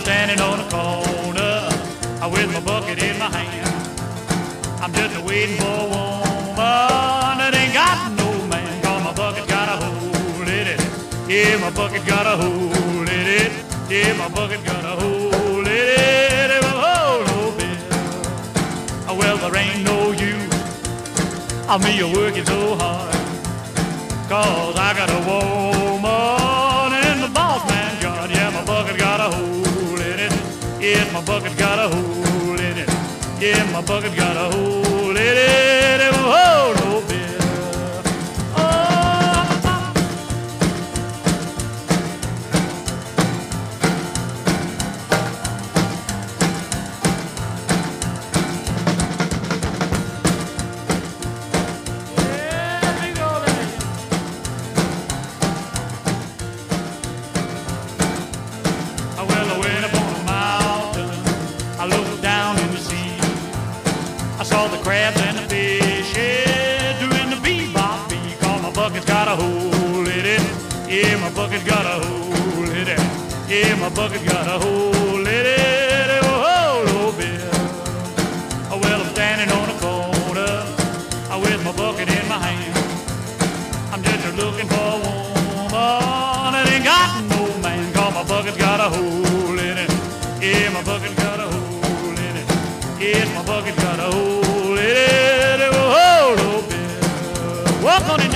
standing on a corner uh, with my bucket in my hand. I'm just waiting for a woman that ain't got no man. Cause my bucket got a hole in it. Yeah, my bucket got a hole in it. Yeah, my bucket got a hole in it. It will hold no bill. Uh, Well, there ain't no use of me a working so hard. Cause I got a woman Yes, my bucket got a hole in it. Yeah, my bucket got a hole in it. It won't hold no bill. I saw the crabs and the fishes doing the bebop bee. Cause my bucket's got a hole in it. Yeah, my bucket's got a hole in it. Yeah, my bucket's got a hole in it. Oh, hold no bill. Oh, well, I'm standing on a corner with my bucket in my hand. I'm just looking for a woman that ain't got no man. Cause my bucket's got a hole Bucket's got a it. It will hold bill. Walk on in